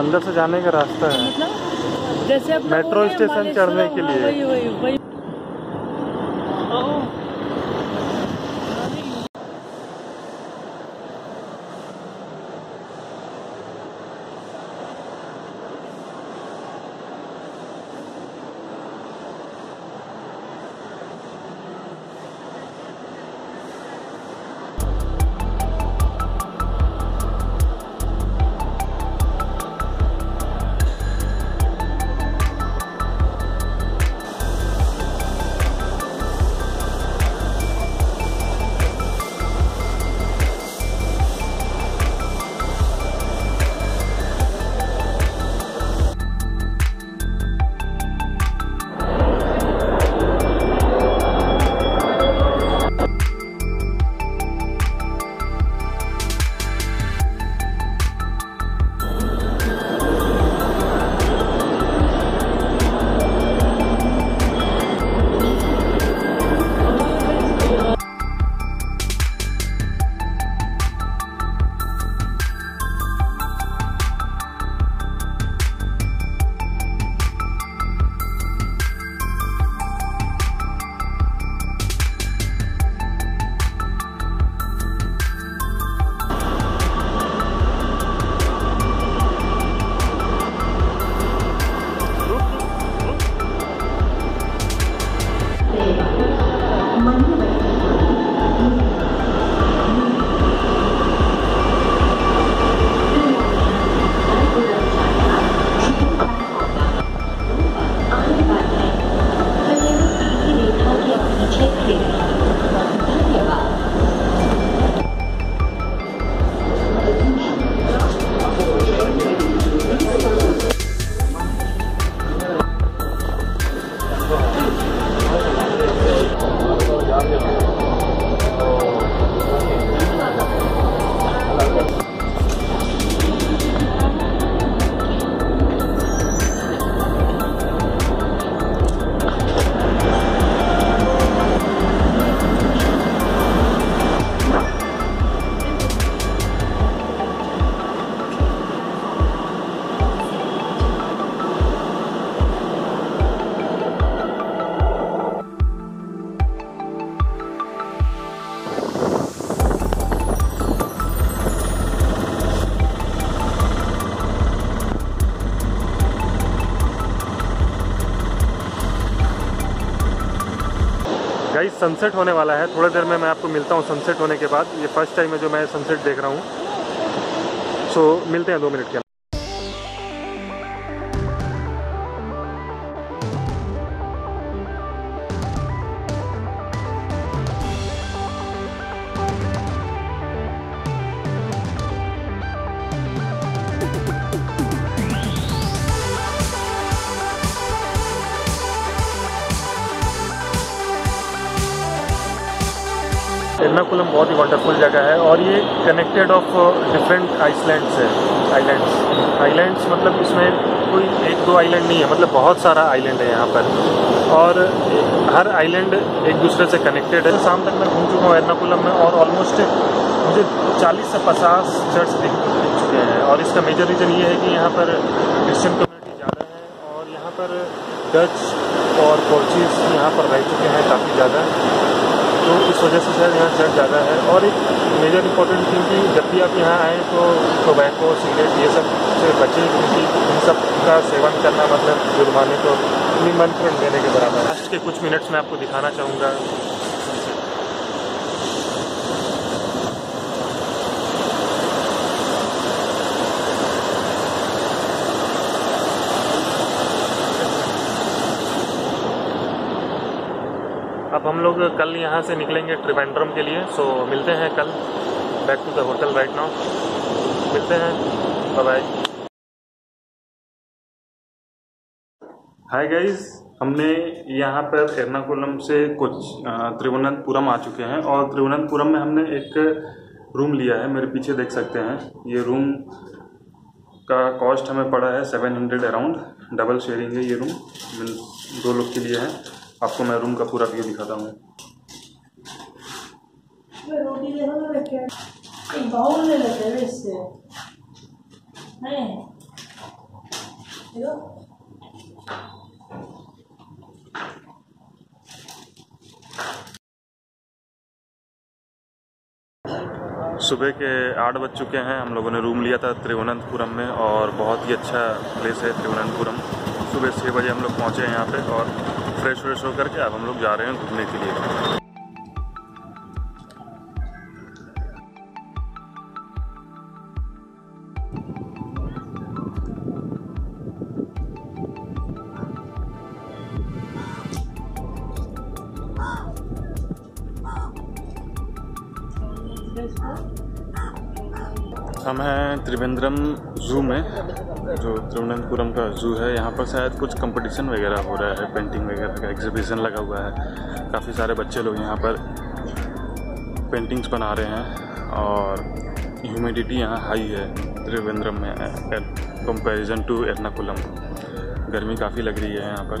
अंदर से जाने का रास्ता है मतलब जैसे मेट्रो स्टेशन चढ़ने के हाँ, लिए। वही वही वही गाइस सनसेट होने वाला है। थोड़ी देर में मैं आपको मिलता हूँ सनसेट होने के बाद। ये फ़र्स्ट टाइम है जो मैं सनसेट देख रहा हूँ। सो so, मिलते हैं दो मिनट के एर्नाकुलम बहुत ही वंडरफुल जगह है और ये कनेक्टेड ऑफ़ डिफरेंट आइसलैंड्स है आइलैंड्स आइलैंड्स मतलब इसमें कोई एक दो आइलैंड नहीं है मतलब बहुत सारा आइलैंड है यहाँ पर। और हर आइलैंड एक दूसरे से कनेक्टेड है। शाम तक मैं घूम चुका हूँ एर्नाकुलम में और ऑलमोस्ट मुझे 40 से 50 चर्च दिख चुके हैं। और इसका मेजर रीज़न ये है कि यहाँ पर क्रिश्चियन कम्युनिटी ज़्यादा है और यहाँ पर डच और पोर्चुगीज़ यहाँ पर रह चुके हैं काफ़ी ज़्यादा। तो इस वजह से शायद यहाँ चर्च ज़्यादा है और एक मेजर इंपॉर्टेंट थिंग कि जब भी आप यहाँ आएँ तो टोबैको सिगरेट ये सबसे बचें क्योंकि इन सब का सेवन करना मतलब जुर्माने को निमंत्रण देने के बराबर लास्ट के कुछ मिनट्स में आपको दिखाना चाहूँगा। अब हम लोग कल यहाँ से निकलेंगे त्रिवेंद्रम के लिए सो मिलते हैं कल। Back to the hotel right now मिलते हैं। बाय हाय गाइस हमने यहाँ पर एर्नाकुलम से कुछ त्रिवनंतपुरम आ चुके हैं और त्रिवनंतपुरम में हमने एक रूम लिया है, मेरे पीछे देख सकते हैं। ये रूम का कॉस्ट हमें पड़ा है seven hundred around double sharing है ये रूम। दो लोग के लिए है। आपको मैं रूम का पूरा व्यू दिखाता हूँ। सुबह के आठ बज चुके हैं हम लोगों ने रूम लिया था त्रिवनंतपुरम में और बहुत ही अच्छा प्लेस है त्रिवनंतपुरम सुबह छः बजे हम लोग पहुँचे हैं यहाँ पे और फ्रेश व्रेश होकर के अब हम लोग जा रहे हैं घूमने के लिए। हम हैं त्रिवेंद्रम जू में, जो तिरुवनंतपुरम का जू है। यहाँ पर शायद कुछ कंपटीशन वगैरह हो रहा है पेंटिंग वगैरह का एग्जीबिशन लगा हुआ है। काफ़ी सारे बच्चे लोग यहाँ पर पेंटिंग्स बना रहे हैं और ह्यूमिडिटी यहाँ हाई है, त्रिवेंद्रम में कंपैरिजन टू एर्नाकुलम। गर्मी काफ़ी लग रही है यहाँ पर।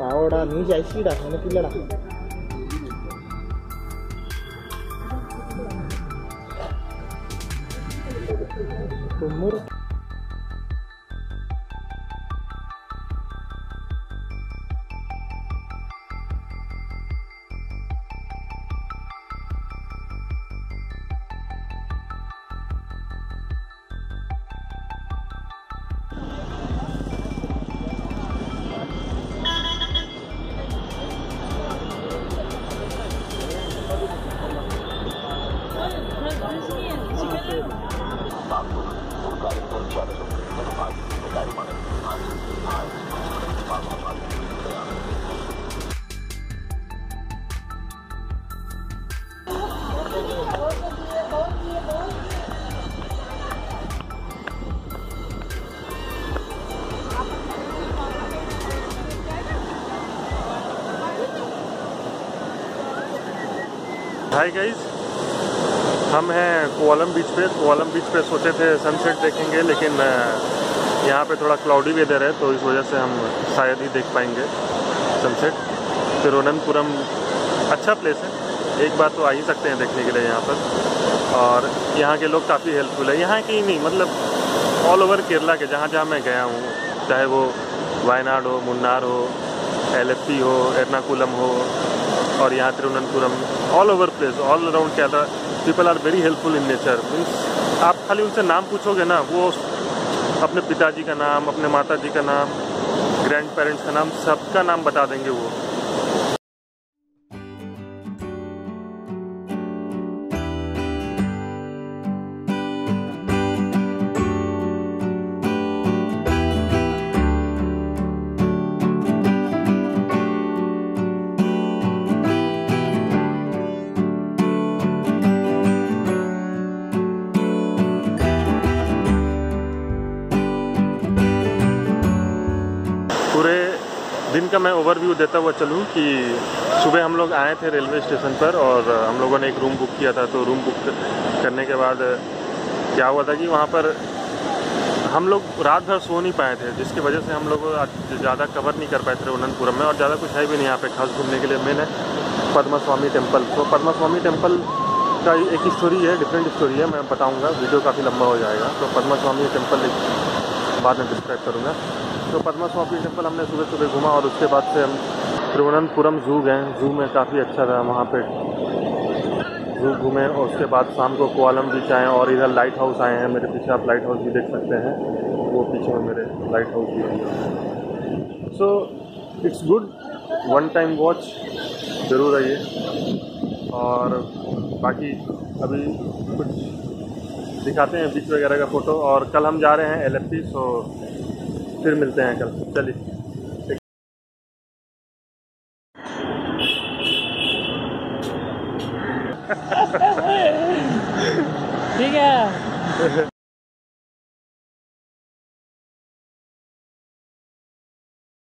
പാവടാ നീ ശശിടാ നിനക്കില്ലടാ. തൊണ്ണൂറ് हाय गाइस हम हैं कोवलम बीच पे। कोवलम बीच पे सोचे थे सनसेट देखेंगे, लेकिन यहाँ पे थोड़ा क्लाउडी वेदर है तो इस वजह से हम शायद ही देख पाएँगे सनसेट तिरुवनंतपुरम अच्छा प्लेस है। एक बार तो आ ही सकते हैं देखने के लिए यहाँ पर। और यहाँ के लोग काफ़ी हेल्पफुल है। यहाँ के ही नहीं मतलब ऑल ओवर केरला के, जहाँ जहाँ मैं गया हूँ, चाहे वो वायनाड हो, मुन्नार हो एल हो, एर्नाकुलम हो, और यहाँ Thiruvananthapuram all over place all around Kerala people are very helpful in nature means आप खाली उनसे नाम पूछोगे ना, वो अपने पिताजी का नाम, अपने माता जी का नाम ग्रैंड पेरेंट्स का नाम, सबका नाम बता देंगे वो। दिन का मैं ओवरव्यू देता हुआ चलूँ कि सुबह हम लोग आए थे रेलवे स्टेशन पर और हम लोगों ने एक रूम बुक किया था। तो रूम बुक करने के बाद क्या हुआ था कि वहाँ पर हम लोग रात भर सो नहीं पाए थे, जिसकी वजह से हम लोग ज़्यादा कवर नहीं कर पाए थे अनंतपुरम में और ज़्यादा कुछ है भी नहीं यहाँ पे खास घूमने के लिए। मेन है पद्मा स्वामी टेंपल तो पद्मा स्वामी टेंपल का एक स्टोरी है डिफरेंट स्टोरी है, मैं बताऊँगा। वीडियो काफ़ी लंबा हो जाएगा। तो पद्मा स्वामी टेंपल बाद में डिस्क्राइब करूँगा। तो पद्मा स्वामी टेंपल हमने सुबह सुबह घूमा और उसके बाद से हम तिरुवनंतपुरम जू गए। जू में काफ़ी अच्छा रहा वहाँ पे। जू घूमे और उसके बाद शाम को कोआलम बीच आए और इधर लाइट हाउस आए हैं। मेरे पीछे आप लाइट हाउस भी देख सकते हैं। वो पीछे मेरे लाइट हाउस भी है। So it's good one time watch ज़रूर आइए। और बाकी अभी कुछ दिखाते हैं बीच वगैरह का फ़ोटो। और कल हम जा रहे हैं एलएफपी सो फिर मिलते हैं कल। चलिए।